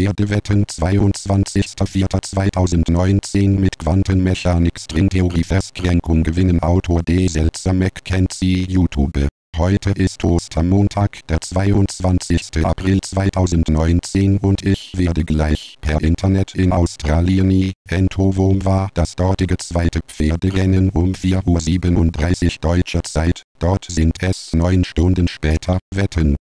Pferdewetten 22.04.2019 mit Quantenmechanik Stringtheorie Festkränkung gewinnen Autor D. Seltzer McKenzie YouTube. Heute ist Ostermontag, der 22. April 2019 und ich werde gleich per Internet in Australien Entowom das dortige zweite Pferderennen um 4.37 Uhr deutscher Zeit, dort sind es 9 Stunden später, wetten.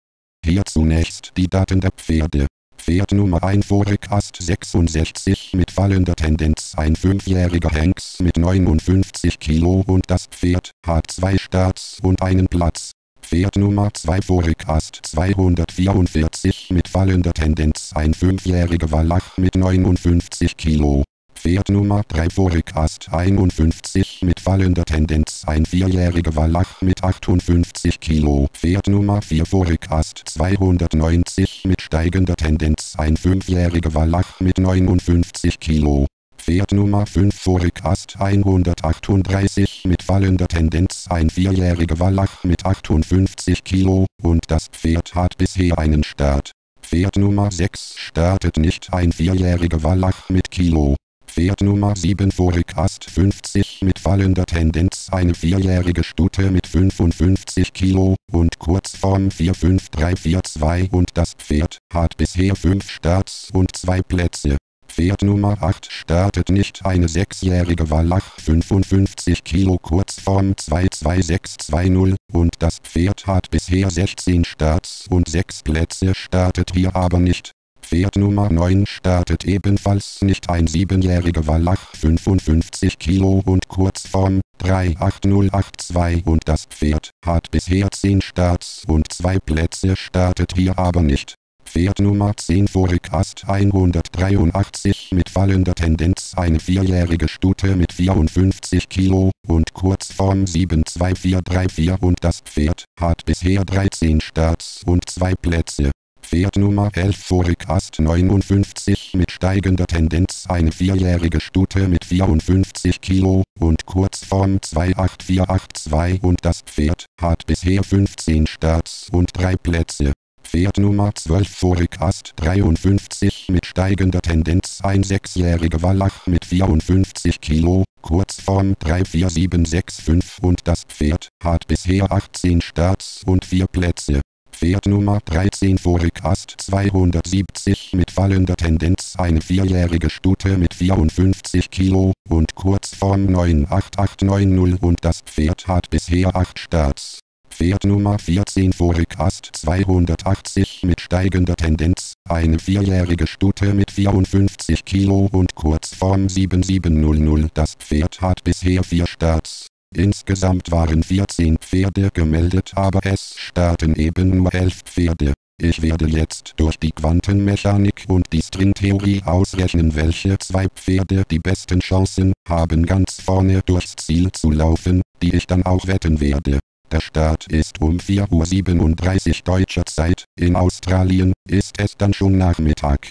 Hier zunächst die Daten der Pferde. Pferd Nummer 1 Forecast 66 mit fallender Tendenz ein fünfjähriger Hanks mit 59 Kilo und das Pferd hat zwei Starts und einen Platz. Pferd Nummer 2 Forecast 244 mit fallender Tendenz ein fünfjähriger Wallach mit 59 Kilo. Pferd Nummer 3 Forecast 51 mit fallender Tendenz ein vierjähriger Wallach mit 58 Kilo. Pferd Nummer 4 Forecast 290 mit steigender Tendenz ein fünfjähriger Wallach mit 59 Kilo. Pferd Nummer 5 Forecast 138 mit fallender Tendenz ein vierjähriger Wallach mit 58 Kilo und das Pferd hat bisher einen Start. Pferd Nummer 6 startet nicht ein vierjähriger Wallach mit Kilo. Pferd Nummer 7 Forecast 50 mit fallender Tendenz eine vierjährige Stute mit 55 Kilo und Kurzform 45342 und das Pferd hat bisher 5 Starts und 2 Plätze. Pferd Nummer 8 startet nicht eine sechsjährige Wallach 55 Kilo Kurzform 22620 und das Pferd hat bisher 16 Starts und 6 Plätze startet hier aber nicht. Pferd Nummer 9 startet ebenfalls nicht ein siebenjähriger Wallach 55 Kilo und Kurzform 38082 und das Pferd hat bisher 10 Starts und 2 Plätze startet hier aber nicht. Pferd Nummer 10 Forecast 183 mit fallender Tendenz eine vierjährige Stute mit 54 Kilo und Kurzform 72434 und das Pferd hat bisher 13 Starts und 2 Plätze. Pferd Nummer 11 Forecast 59 mit steigender Tendenz eine vierjährige Stute mit 54 Kilo und Kurzform 28482 und das Pferd hat bisher 15 Starts und 3 Plätze. Pferd Nummer 12 Forecast 53 mit steigender Tendenz ein sechsjähriger Wallach mit 54 Kilo, Kurzform 34765 und das Pferd hat bisher 18 Starts und 4 Plätze. Pferd Nummer 13 Forecast 270 mit fallender Tendenz eine vierjährige Stute mit 54 Kilo und Kurzform 98890 und das Pferd hat bisher 8 Starts. Pferd Nummer 14 Forecast 280 mit steigender Tendenz, eine vierjährige Stute mit 54 Kilo und Kurzform 7700. Das Pferd hat bisher 4 Starts. Insgesamt waren 14 Pferde gemeldet, aber es starten eben nur 11 Pferde. Ich werde jetzt durch die Quantenmechanik und die Stringtheorie ausrechnen, welche zwei Pferde die besten Chancen haben, ganz vorne durchs Ziel zu laufen, die ich dann auch wetten werde. Der Start ist um 4.37 Uhr deutscher Zeit, in Australien ist es dann schon Nachmittag.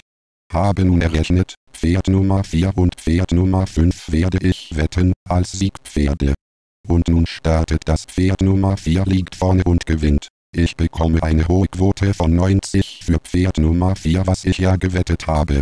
Habe nun errechnet, Pferd Nummer 4 und Pferd Nummer 5 werde ich wetten, als Siegpferde. Und nun startet das Pferd Nummer 4 liegt vorne und gewinnt. Ich bekomme eine hohe Quote von 90 für Pferd Nummer 4 was ich ja gewettet habe.